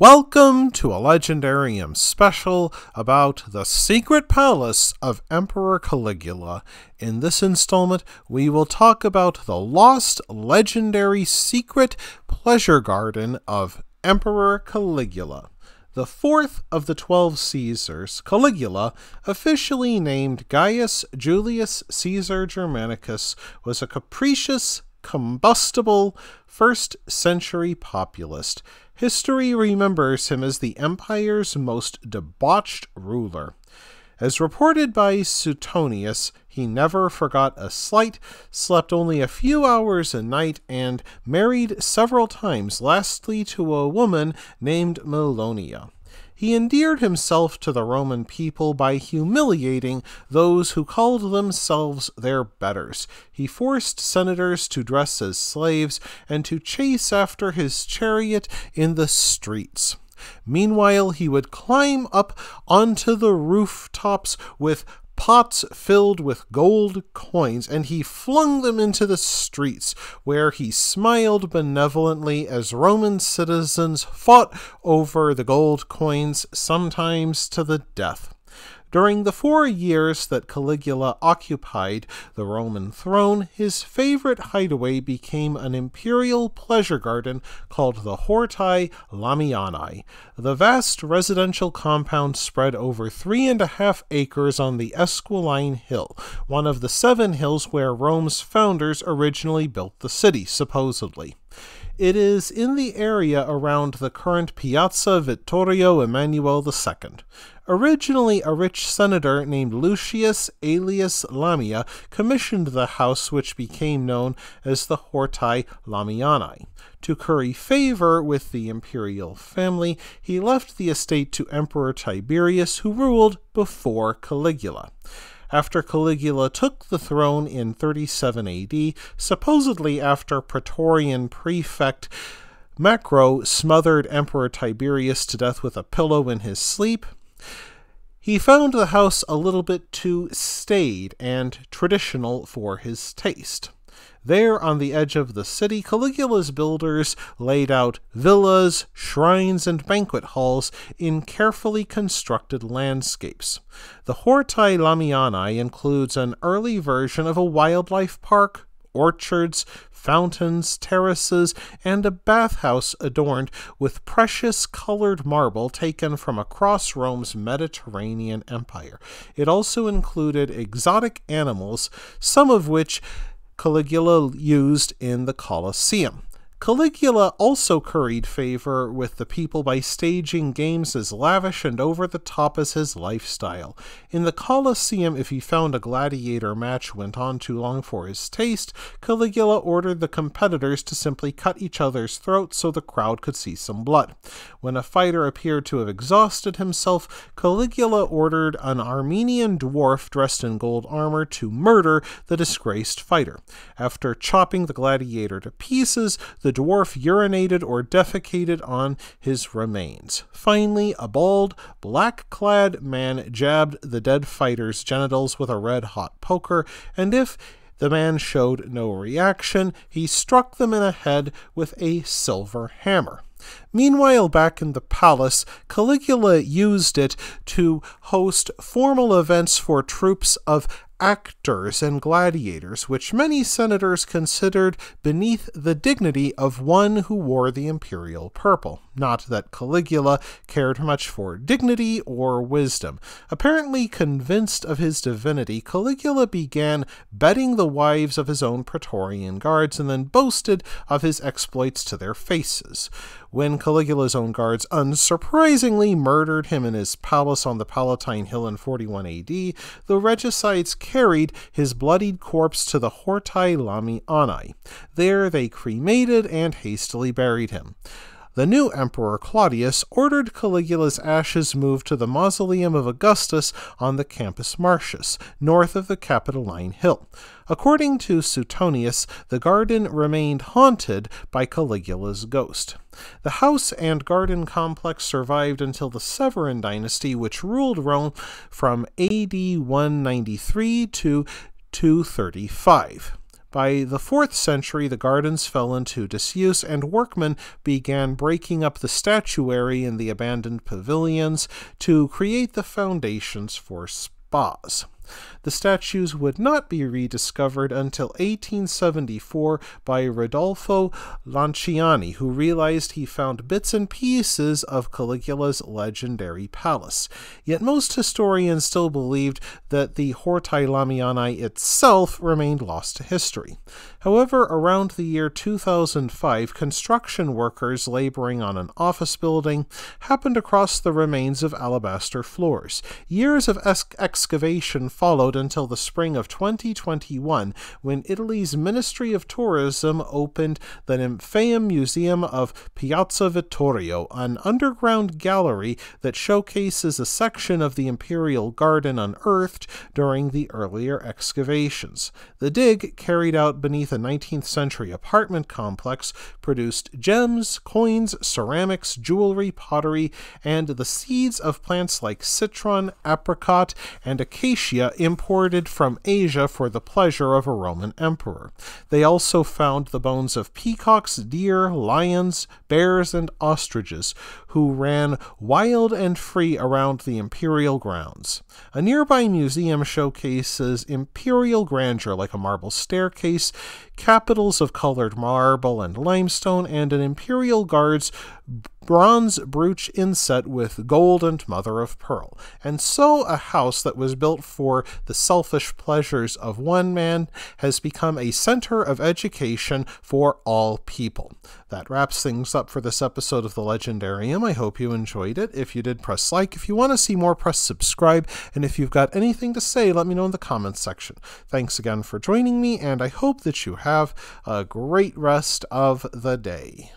Welcome to a Legendarium special about the secret palace of Emperor Caligula. In this installment, we will talk about the lost legendary secret pleasure garden of Emperor Caligula. The fourth of the twelve Caesars, Caligula, officially named Gaius Julius Caesar Germanicus, was a capricious, combustible, first century populist. History remembers him as the empire's most debauched ruler. As reported by Suetonius, he never forgot a slight, slept only a few hours a night, and married several times, lastly to a woman named Milonia. He endeared himself to the Roman people by humiliating those who called themselves their betters. He forced senators to dress as slaves and to chase after his chariot in the streets. Meanwhile, he would climb up onto the rooftops with pots filled with gold coins, and he flung them into the streets, where he smiled benevolently as Roman citizens fought over the gold coins, sometimes to the death. During the four years that Caligula occupied the Roman throne, his favorite hideaway became an imperial pleasure garden called the Horti Lamiani. The vast residential compound spread over three and a half acres on the Esquiline Hill, one of the seven hills where Rome's founders originally built the city, supposedly. It is in the area around the current Piazza Vittorio Emanuele II. Originally, a rich senator named Lucius Aelius Lamia commissioned the house which became known as the Horti Lamiani. To curry favor with the imperial family, he left the estate to Emperor Tiberius, who ruled before Caligula after Caligula took the throne in 37 AD, supposedly after Praetorian prefect Macro smothered Emperor Tiberius to death with a pillow in his sleep. He found the house a little bit too staid and traditional for his taste. There, on the edge of the city, Caligula's builders laid out villas, shrines, and banquet halls in carefully constructed landscapes. The Horti Lamiani includes an early version of a wildlife park, orchards, fountains, terraces, and a bathhouse adorned with precious colored marble taken from across Rome's Mediterranean empire. It also included exotic animals, some of which Caligula used in the Colosseum. Caligula also curried favor with the people by staging games as lavish and over the top as his lifestyle. In the Colosseum, if he found a gladiator match went on too long for his taste, Caligula ordered the competitors to simply cut each other's throats so the crowd could see some blood. When a fighter appeared to have exhausted himself, Caligula ordered an Armenian dwarf dressed in gold armor to murder the disgraced fighter. After chopping the gladiator to pieces, the the dwarf urinated or defecated on his remains. Finally, a bald, black clad man jabbed the dead fighter's genitals with a red hot poker, and if the man showed no reaction, he struck them in the head with a silver hammer. Meanwhile, back in the palace, Caligula used it to host formal events for troops of actors and gladiators, which many senators considered beneath the dignity of one who wore the imperial purple. Not that Caligula cared much for dignity or wisdom. Apparently convinced of his divinity, Caligula began betting the wives of his own Praetorian guards and then boasted of his exploits to their faces. When Caligula's own guards unsurprisingly murdered him in his palace on the Palatine Hill in 41 AD, the regicides carried his bloodied corpse to the Horti Lamiani. There they cremated and hastily buried him. The new emperor Claudius ordered Caligula's ashes moved to the mausoleum of Augustus on the Campus Martius, north of the Capitoline Hill. According to Suetonius, the garden remained haunted by Caligula's ghost. The house and garden complex survived until the Severan dynasty, which ruled Rome from AD 193 to 235. By the 4th century, the gardens fell into disuse, and workmen began breaking up the statuary in the abandoned pavilions to create the foundations for spas. The statues would not be rediscovered until 1874 by Rodolfo Lanciani, who realized he found bits and pieces of Caligula's legendary palace. Yet most historians still believed that the Horti Lamiani itself remained lost to history. However, around the year 2005, construction workers laboring on an office building happened across the remains of alabaster floors. Years of excavation followed until the spring of 2021 when Italy's Ministry of Tourism opened the Nymphaeum Museum of Piazza Vittorio, an underground gallery that showcases a section of the imperial garden unearthed during the earlier excavations. The dig, carried out beneath a 19th century apartment complex, produced gems, coins, ceramics, jewelry, pottery, and the seeds of plants like citron, apricot, and acacia imported from Asia for the pleasure of a Roman emperor. They also found the bones of peacocks, deer, lions, bears, and ostriches, who ran wild and free around the imperial grounds. A nearby museum showcases imperial grandeur like a marble staircase, capitals of colored marble and limestone, and an imperial guard's bronze brooch inset with gold and mother of pearl. And so a house that was built for the selfish pleasures of one man has become a center of education for all people. That wraps things up for this episode of the Legendarium. I hope you enjoyed it. If you did, press like. If you want to see more, press subscribe. And if you've got anything to say, let me know in the comments section. Thanks again for joining me, and I hope that you have a great rest of the day.